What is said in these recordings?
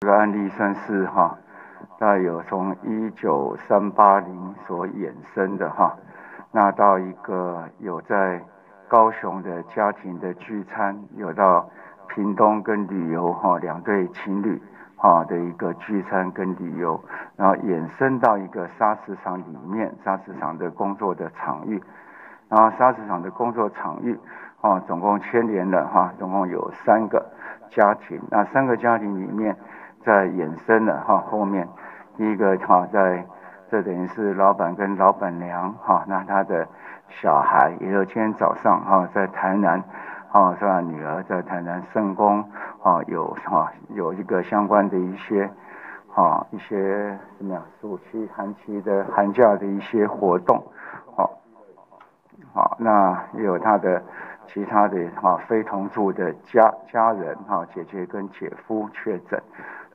这个案例算是哈，大概有从一九三八零所衍生的哈，那到一个有在高雄的家庭的聚餐，有到屏东跟旅游哈两对情侣哈的一个聚餐跟旅游，然后衍生到一个砂石场里面砂石场的工作的场域，然后砂石场的工作场域啊总共牵连了哈，总共有三个家庭，那三个家庭里面。在衍生了哈，后面第一个哈，在这等于是老板跟老板娘哈，那他的小孩也有今天早上哈，在台南哈，是吧？女儿在台南圣宫啊，有哈有一个相关的一些哈一些怎么样暑期寒期的寒假的一些活动，好，好，那也有他的其他的哈非同住的家家人哈，姐姐跟姐夫确诊。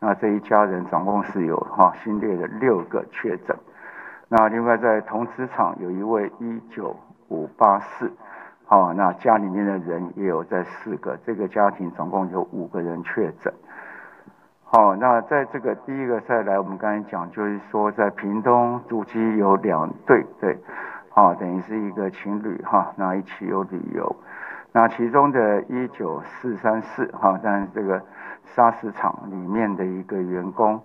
那这一家人总共是有哈新列的六个确诊，那另外在同磁场有一位一九五八四，好，那家里面的人也有在四个，这个家庭总共有五个人确诊，好，那在这个第一个再来，我们刚才讲就是说在屏东主机有两对对，好，等于是一个情侣哈，那一起有旅游。那其中的一九四三四哈，但这个砂石厂里面的一个员工，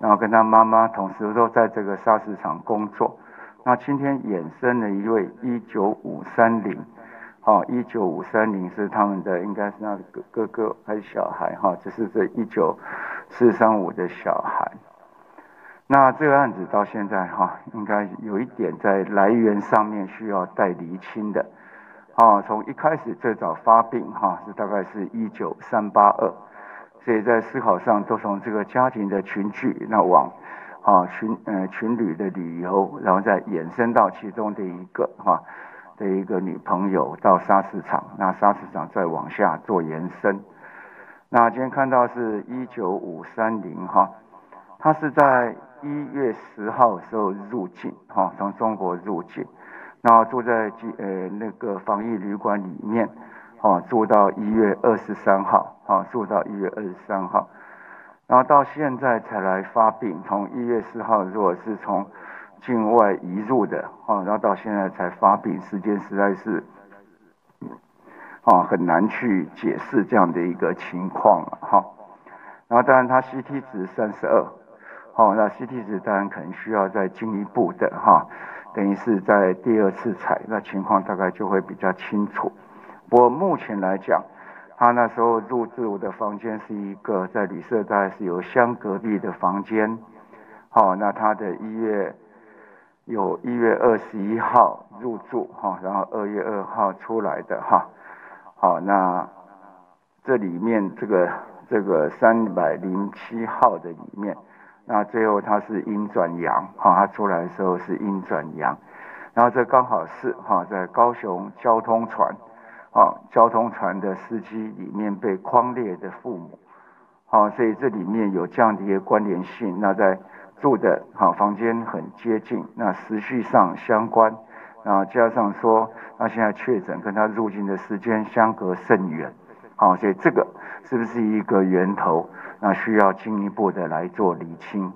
然后跟他妈妈同时都在这个砂石厂工作。那今天衍生了一位一九五三零，哈，一九五三零是他们的应该是那个哥哥还是小孩哈，就是这一九四三五的小孩。那这个案子到现在哈，应该有一点在来源上面需要待厘清的。啊，从一开始最早发病哈，是大概是一九三八二，所以在思考上都从这个家庭的群聚，那往啊群呃群旅的旅游，然后再衍生到其中的一个哈的一个女朋友到沙市场，那沙市场再往下做延伸。那今天看到是一九五三零哈，他是在一月十号的时候入境哈，从中国入境。然后住在呃那个防疫旅馆里面，哦，住到一月二十三号，哦，住到一月二十三号，然后到现在才来发病。从一月四号如果是从境外移入的，哦，然后到现在才发病，时间实在是，哦，很难去解释这样的一个情况了，哈。然后当然他 CT 值三十二，哦，那 CT 值当然可能需要再进一步的，哈。等于是在第二次采，那情况大概就会比较清楚。不过目前来讲，他那时候入住我的房间是一个在旅社，大概是有相隔壁的房间。好，那他的一月有一月二十一号入住，哈，然后二月二号出来的，哈。好，那这里面这个这个三百零七号的里面。那最后他是阴转阳，哈，他出来的时候是阴转阳，然后这刚好是哈，在高雄交通船，啊，交通船的司机里面被框列的父母，好，所以这里面有这样的一个关联性。那在住的哈房间很接近，那时序上相关，然后加上说，那现在确诊跟他入境的时间相隔甚远，好，所以这个是不是一个源头？那需要进一步的来做厘清。